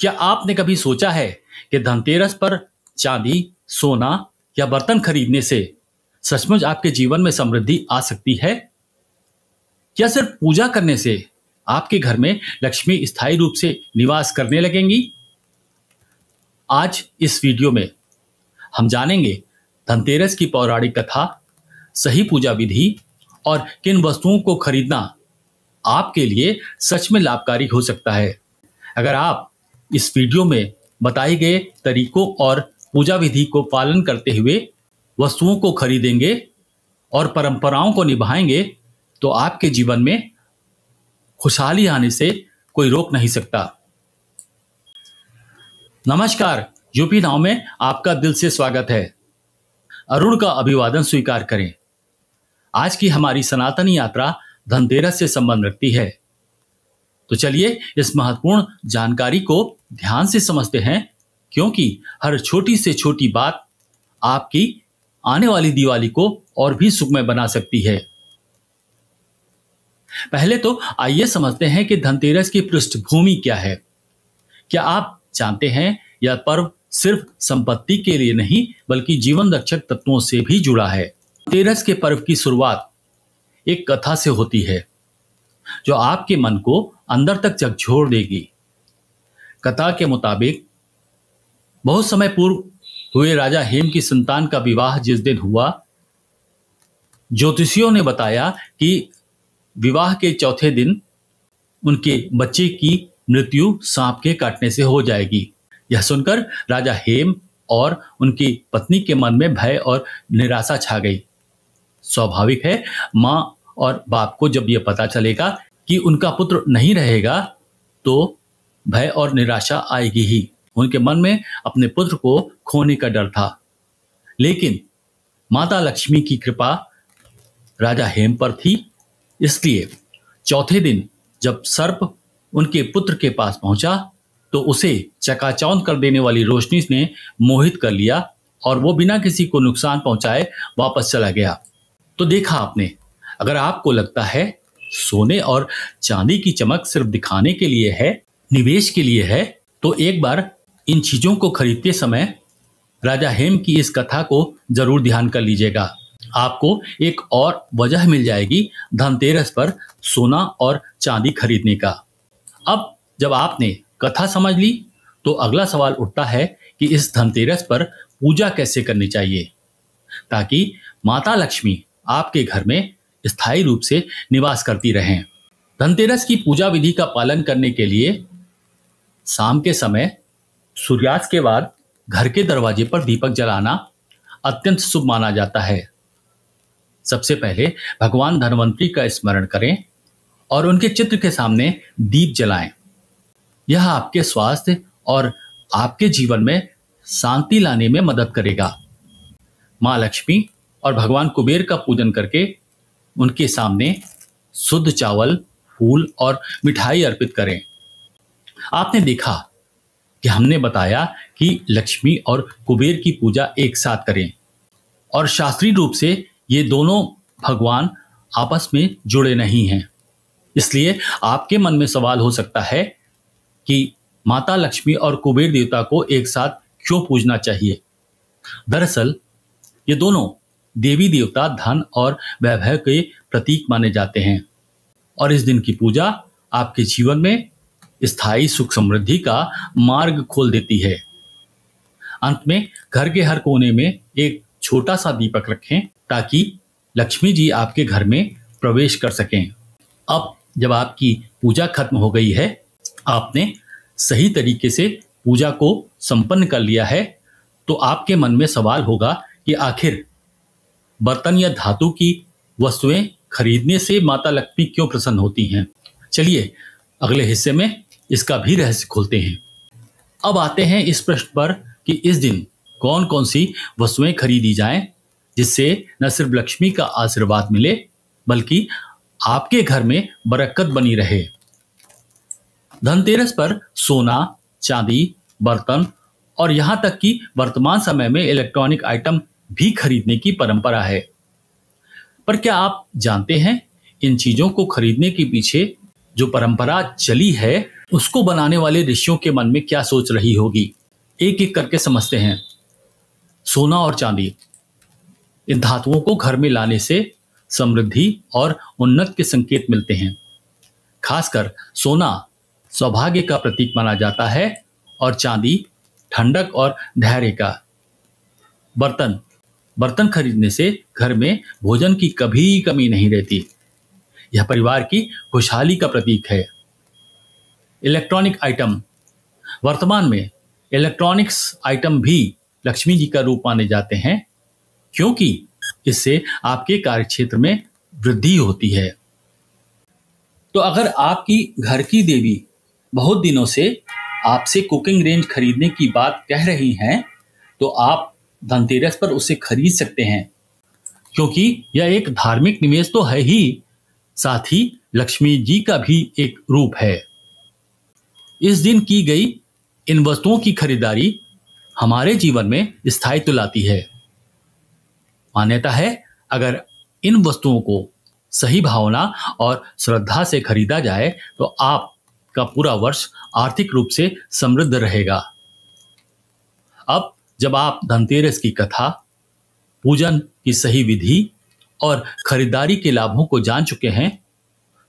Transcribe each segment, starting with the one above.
क्या आपने कभी सोचा है कि धनतेरस पर चांदी, सोना या बर्तन खरीदने से सचमुच आपके जीवन में समृद्धि आ सकती है? क्या सिर्फ़ पूजा करने से आपके घर में लक्ष्मी स्थायी रूप से निवास करने लगेंगी? आज इस वीडियो में हम जानेंगे धनतेरस की पौराणिक कथा, सही पूजा विधि और किन वस्तुओं को खरीदना आपके लिए सच में लाभकारी हो सकता है। अगर आप इस वीडियो में बताए गए तरीकों और पूजा विधि को पालन करते हुए वस्तुओं को खरीदेंगे और परंपराओं को निभाएँगे तो आपके जीवन में खुशहाली आने से कोई रोक नहीं सकता। नमस्कार, यूपी नाव में आपका दिल से स्वागत है। अरुण का अभिवादन स्वीकार करें। आज की हमारी सनातनी यात्रा धनतेरस से संबंध रखती है। तो चलिए इस महत्वपूर्ण जानकारी को ध्यान से समझते हैं, क्योंकि हर छोटी से छोटी बात आपकी आने वाली दिवाली को और भी सुखमय बना सकती है। पहले तो आइए समझते हैं कि धनतेरस की पृष्ठभूमि क्या है। क्या आप जानते हैं, यह पर्व सिर्फ़ संपत्ति के लिए नहीं, बल्कि जीवन रक्षक तत्वों से भी जुड़ा है। तेरस के पर्व की शुरुआत एक कथा से होती है, जो आपके मन को अंदर तक झकझोर देगी। कथा के मुताबिक, बहुत समय पूर्व हुए राजा हेम की संतान का विवाह जिस दिन हुआ, ज्योतिषियों ने बताया कि विवाह के चौथे दिन उनके बच्चे की मृत्यु सांप के काटने से हो जाएगी। यह सुनकर राजा हेम और उनकी पत्नी के मन में भय और निराशा छा गई। स्वाभाविक है, माँ और बाप को जब यह पता चलेगा कि उनका पुत्र नहीं रहेगा तो भय और निराशा आएगी ही। उनके मन में अपने पुत्र को खोने का डर था। लेकिन माता लक्ष्मी की कृपा राजा हेम पर थी। इसलिए चौथे दिन जब सर्प उनके पुत्र के पास पहुँचा तो उसे चकाचौंध कर देने वाली रोशनी ने मोहित कर लिया और वो बिना किसी को नुकसान पहुँचाए वापस चला गया। तो देखा आपने, अगर आपको लगता है सोने और चांदी की चमक सिर्फ़ दिखाने के लिए है निवेश के लिए है तो एक बार इन चीज़ों को खरीदते समय राजा हेम की इस कथा को ज़रूर ध्यान कर लीजिएगा। आपको एक और वजह मिल जाएगी धनतेरस पर सोना और चांदी खरीदने का। अब जब आपने कथा समझ ली तो अगला सवाल उठता है कि इस धनतेरस पर पूजा कैसे करनी चाहिए, ताकि माता लक्ष्मी आपके घर में स्थायी रूप से निवास करती रहें। धनतेरस की पूजा विधि का पालन करने के लिए शाम के समय सूर्यास्त के बाद घर के दरवाजे पर दीपक जलाना अत्यंत शुभ माना जाता है। सबसे पहले भगवान धनवंतरी का स्मरण करें और उनके चित्र के सामने दीप जलाएँ। यह आपके स्वास्थ्य और आपके जीवन में शांति लाने में मदद करेगा। माँ लक्ष्मी और भगवान कुबेर का पूजन करके उनके सामने शुद्ध चावल, फूल और मिठाई अर्पित करें। आपने देखा कि हमने बताया कि लक्ष्मी और कुबेर की पूजा एक साथ करें। और शास्त्रीय रूप से ये दोनों भगवान आपस में जुड़े नहीं हैं। इसलिए आपके मन में सवाल हो सकता है कि माता लक्ष्मी और कुबेर देवता को एक साथ क्यों पूजना चाहिए? दरअसल, ये दोनों देवी देवता धन और वैभव के प्रतीक माने जाते हैं। और इस दिन की पूजा आपके जीवन में स्थायी सुख समृद्धि का मार्ग खोल देती है। अंत में, घर के हर कोने में एक छोटा सा दीपक रखें ताकि लक्ष्मी जी आपके घर में प्रवेश कर सकें। अब जब आपकी पूजा खत्म हो गई है, आपने सही तरीके से पूजा को संपन्न कर लिया है तो आपके मन में सवाल होगा कि आखिर बर्तन या धातु की वस्तुएँ खरीदने से माता लक्ष्मी क्यों प्रसन्न होती हैं? चलिए, अगले हिस्से में इसका भी रहस्य खोलते हैं। अब आते हैं इस प्रश्न पर कि इस दिन कौन कौन सी वस्तुएँ खरीदी जाएँ, जिससे न सिर्फ़ लक्ष्मी का आशीर्वाद मिले, बल्कि आपके घर में बरकत बनी रहे। धनतेरस पर सोना, चांदी, बर्तन और यहाँ तक कि वर्तमान समय में इलेक्ट्रॉनिक आइटम भी खरीदने की परंपरा है। पर क्या आप जानते हैं इन चीज़ों को खरीदने के पीछे जो परंपरा चली है उसको बनाने वाले ऋषियों के मन में क्या सोच रही होगी? एक एक करके समझते हैं। सोना और चांदी। इन धातुओं को घर में लाने से समृद्धि और उन्नत के संकेत मिलते हैं। खासकर सोना सौभाग्य का प्रतीक माना जाता है और चांदी ठंडक और धैर्य का। बर्तन। बर्तन खरीदने से घर में भोजन की कभी कमी नहीं रहती। यह परिवार की खुशहाली का प्रतीक है। Electronic item. वर्तमान में इलेक्ट्रॉनिक्स आइटम भी लक्ष्मी जी का रूप माने जाते हैं, क्योंकि इससे आपके कार्यक्षेत्र में वृद्धि होती है। तो अगर आपकी घर की देवी बहुत दिनों से आपसे कुकिंग रेंज खरीदने की बात कह रही हैं तो आप धनतेरस पर उसे खरीद सकते हैं, क्योंकि यह एक धार्मिक निवेश तो है ही, साथ ही लक्ष्मी जी का भी एक रूप है। इस दिन की गई इन वस्तुओं की खरीदारी हमारे जीवन में स्थायित्व लाती है। मान्यता है, अगर इन वस्तुओं को सही भावना और श्रद्धा से खरीदा जाए तो आपका पूरा वर्ष आर्थिक रूप से समृद्ध रहेगा। अब जब आप धनतेरस की कथा, पूजन की सही विधि और खरीदारी के लाभों को जान चुके हैं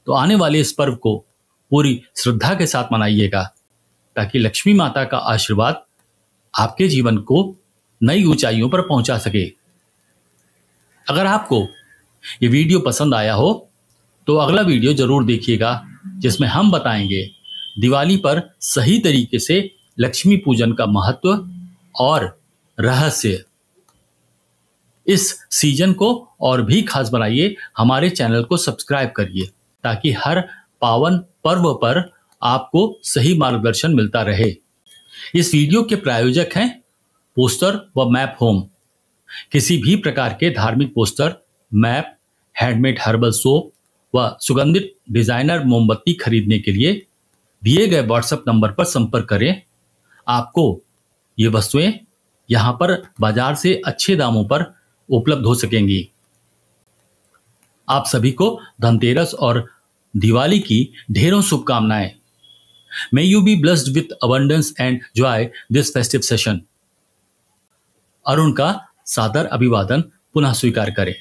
तो आने वाले इस पर्व को पूरी श्रद्धा के साथ मनाइएगा, ताकि लक्ष्मी माता का आशीर्वाद आपके जीवन को नई ऊंचाइयों पर पहुँचा सके। अगर आपको ये वीडियो पसंद आया हो तो अगला वीडियो ज़रूर देखिएगा, जिसमें हम बताएँगे दिवाली पर सही तरीके से लक्ष्मी पूजन का महत्व और रहस्य। इस सीज़न को और भी खास बनाइए, हमारे चैनल को सब्सक्राइब करिए, ताकि हर पावन पर्व पर आपको सही मार्गदर्शन मिलता रहे। इस वीडियो के प्रायोजक हैं पोस्टर व मैप होम। किसी भी प्रकार के धार्मिक poster, map, handmade herbal soap व सुगंधित डिज़ाइनर मोमबत्ती खरीदने के लिए दिए गए व्हाट्सएप नंबर पर संपर्क करें। आपको ये वस्तुएँ यहाँ पर बाज़ार से अच्छे दामों पर उपलब्ध हो सकेंगी। आप सभी को धनतेरस और दिवाली की ढेरों शुभकामनाएँ। May you be blessed with abundance and joy this festive session Arun का सादर अभिवादन पुनः स्वीकार करें।